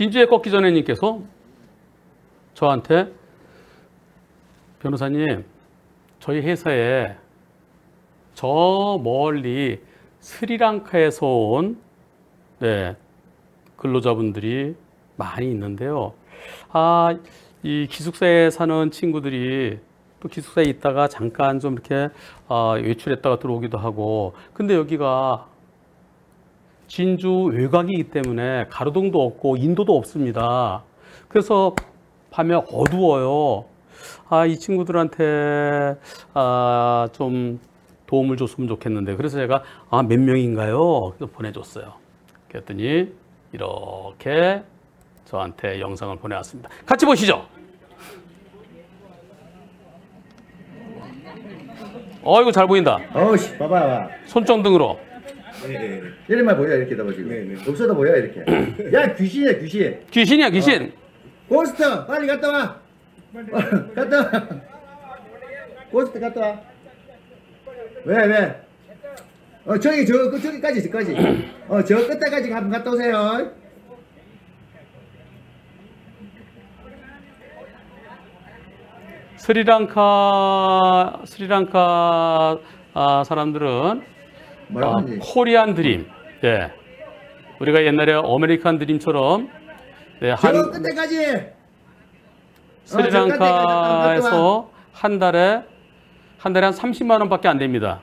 진주에 꺾기 전에 님께서 저한테 변호사님 저희 회사에 저 멀리 스리랑카에서 온 네, 근로자분들이 많이 있는데요. 아, 이 기숙사에 사는 친구들이 또 기숙사에 있다가 잠깐 좀 이렇게 아, 외출했다가 들어오기도 하고 근데 여기가 진주 외곽이기 때문에 가로등도 없고 인도도 없습니다. 그래서 밤에 어두워요. 아, 이 친구들한테 아, 좀 도움을 줬으면 좋겠는데 그래서 제가 아, 몇 명인가요? 그래서 보내줬어요. 그랬더니 이렇게 저한테 영상을 보내왔습니다. 같이 보시죠. 어이구 잘 보인다. 어우씨 봐봐 봐. 손전등으로. 네. 이름만 보여 이렇게 다 지금. 네, 네. 없어도 보여 이렇게. 야 귀신이야 귀신. 귀신이야 귀신. 고스트 빨리 갔다 와. 갔다 와. 고스트 갔다 와. 왜 왜? 어 저기 저 그, 저기까지 저까지. 어 저 끝에까지 한번 갔다 오세요. 스리랑카 스리랑카 아, 사람들은 아? 코리안 드림. 예. 우리가 옛날에 아메리칸 드림처럼 네, 저한 끝에까지. 스리랑카에서 한 달에 한 달에 한 30만 원밖에 안 됩니다.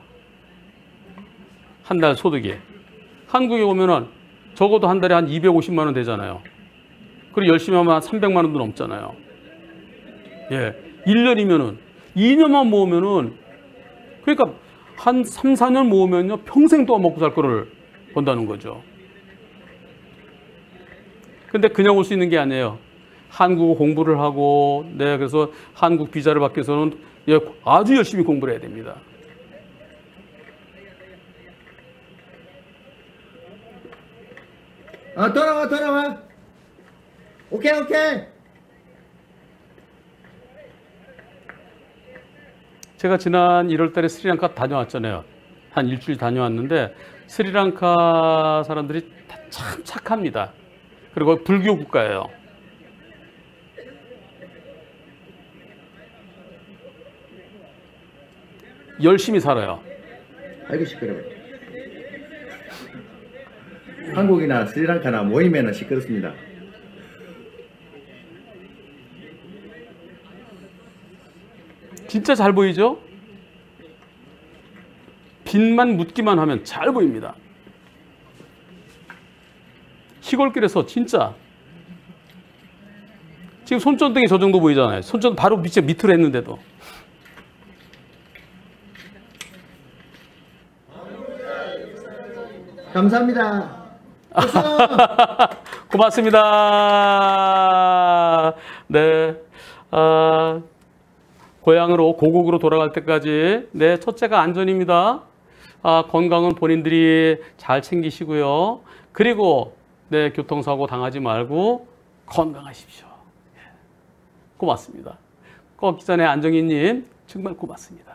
한 달 소득이. 한국에 오면은 적어도 한 달에 한 250만 원 되잖아요. 그리고 열심히 하면 한 300만 원도 넘잖아요. 예. 1년이면은 2년만 모으면은 그러니까 한 3, 4년 모으면요. 평생 동안 먹고 살 거를 번다는 거죠. 근데 그냥 올 수 있는 게 아니에요. 한국어 공부를 하고, 네, 그래서 한국 비자를 받기 위해서는 예, 아주 열심히 공부를 해야 됩니다. 어 돌아와 돌아와. 오케이 오케이. 제가 지난 1월 달에 스리랑카 다녀왔잖아요. 한 일주일 다녀왔는데 스리랑카 사람들이 다참 착합니다. 그리고 불교 국가예요. 열심히 살아요. 아이고 시끄러워. 한국이나 스리랑카나 모이면은 시끄럽습니다. 진짜 잘 보이죠? 빛만 묻기만 하면 잘 보입니다. 시골길에서 진짜 지금 손전등이 저 정도 보이잖아요. 손전 바로 밑에 밑으로 했는데도 감사합니다. 고맙습니다. 네. 아, 고향으로 고국으로 돌아갈 때까지 네 첫째가 안전입니다. 아, 건강은 본인들이 잘 챙기시고요. 그리고 네 교통사고 당하지 말고 건강하십시오. 예. 고맙습니다. 꺾기 전에 안정희님 정말 고맙습니다.